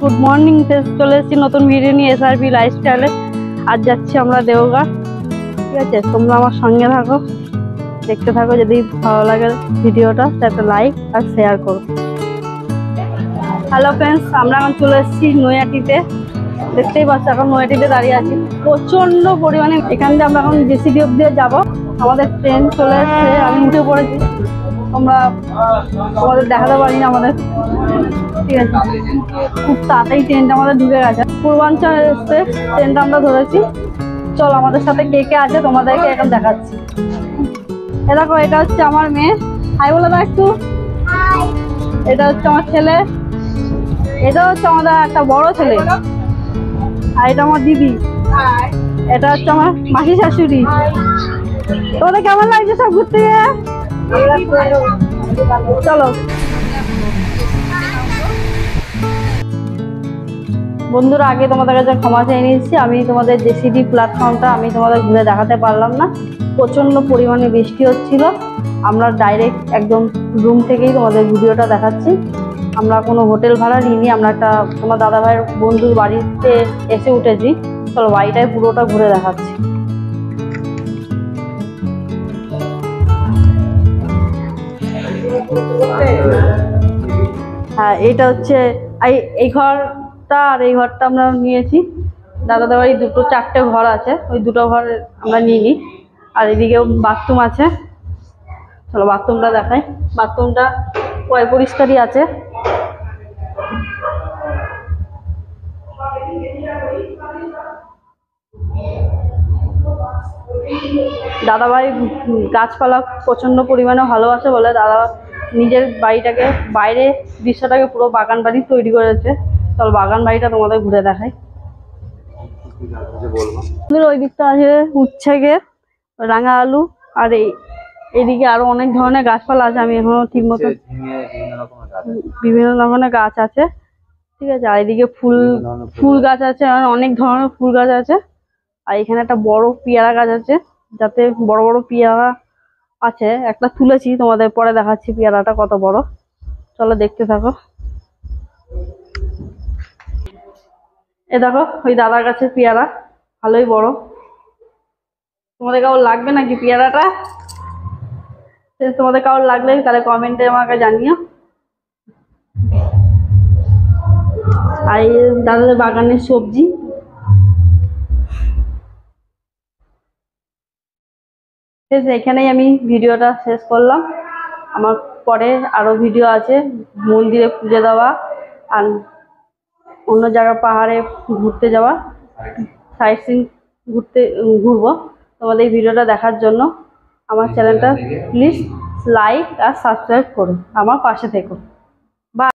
Good morning চলে এসেছি নতুন ভিডিও নিয়ে এসআরবি লাইফস্টাইলে আজ যাচ্ছি আমরা দেওঘর ঠিক আছে, তোমরা আমার সঙ্গে থাকো। দেখতে থাকো যদি ভালো লাগে ভিডিওটা তো একটা লাইক আর শেয়ার করো। হ্যালো ফ্রেন্ডস আমরা এখন চলে এসেছি নৈয়াটিতে দেখতেই পাচ্ছ, এখন নৈয়াটিতে দাঁড়িয়ে আছি। প্রচণ্ড পরিমাণে, এখান দিয়ে আমরা এখন জেসিডি অব্দি যাব। আমাদের ট্রেন চলে এসছে আমি উঠে পড়েছি। তোমরা তোমাদের দেখাতে পারিনি আমাদের। ঠিক আছে। খুব তাড়াতাড়ি ট্রেনটা আমাদের ঢুকে গেছে। পূর্বাঞ্চল এসছে ট্রেনটা আমরা ধরেছি। চল আমাদের সাথে কে কে আছে তোমাদেরকে এখন দেখাচ্ছি। এ দেখো এটা হচ্ছে আমার মেয়ে। হাই বলে দাও একটু। এটা হচ্ছে আমার ছেলে। এটা হচ্ছে আমাদের একটা বড় ছেলে। আর এটা আমার দিদি। এটা হচ্ছে আমার মাসি শাশুড়ি। তোমাদের কেমন লাগছে সব ঘুরতে চলো। বন্ধুরা, আগে তোমাদের কাছে ক্ষমা চেয়ে নিয়েছি। আমি তোমাদের জেসিডি প্ল্যাটফর্মটা আমি তোমাদের ঘুরে দেখাতে পারলাম না। প্রচণ্ড পরিমাণে বৃষ্টি হচ্ছিল। আমরা ডাইরেক্ট একদম রুম থেকেই তোমাদের ভিডিওটা দেখাচ্ছি। আমরা কোনো হোটেল ভাড়া নিইনি। আমরা একটা তোমার দাদাভাইয়ের বন্ধুর বাড়িতে এসে উঠেছি। চলো বাড়িটায় পুরোটা ঘুরে দেখাচ্ছি। এটা হচ্ছে, এই ঘরটা আর এই ঘরটা আমরা নিয়েছি। দাদাদের বাড়ি দুটো, চারটে ঘর আছে, ওই দুটো ঘর আমরা নিয়ে নিই আর এদিকেও বাথরুম আছে। চলো বাথরুমটা দেখাই। বাথরুমটা পয় পরিষ্কারই আছে। দাদাভাই গাছপালা প্রচণ্ড পরিমাণে ভালোবাসে বলে। দাদা নিজের বাড়িটাকে বাইরে দৃশ্যটাকে পুরো বাগান বাড়ি তৈরি করেছে। চল বাগান বাড়িটা তোমাদের ঘুরে দেখাই। ওই দিকটা আছে উচ্ছে গে রাঙা আলু আর এই এদিকে আরও অনেক ধরনের গাছপালা আছে আমি এখনও ঠিক মতো বিভিন্ন ধরনের গাছ আছে। ঠিক আছে আর এদিকে ফুল ফুল গাছ আছে আর অনেক ধরনের ফুল গাছ আছে। আর এখানে একটা বড় পেয়ারা গাছ আছে যাতে বড় বড় পেয়ারা আছে, একটা তুলেছি, তোমাদের পরে দেখাচ্ছি পেয়ারাটা কত বড়। চলো দেখতে থাকো। এ দেখো, ওই দাদার কাছে পেয়ারা, ভালোই বড়। তোমাদের কারোর লাগবে নাকি পেয়ারাটা? তোমাদের কারোর লাগলে তাহলে কমেন্টে আমাকে জানিও। আর দাদাদের বাগানের সবজি ঠিক আছে এখানেই আমি ভিডিওটা শেষ করলাম আমার পরে আরও ভিডিও আছে মন্দিরে পুজো দেওয়া আর অন্য জায়গা পাহাড়ে ঘুরতে যাওয়া সাইট সিন ঘুরতে ঘুরবো। তোমাদের এই ভিডিওটা দেখার জন্য আমার চ্যানেলটা প্লিজ লাইক আর সাবস্ক্রাইব করো আমার পাশে থেকো।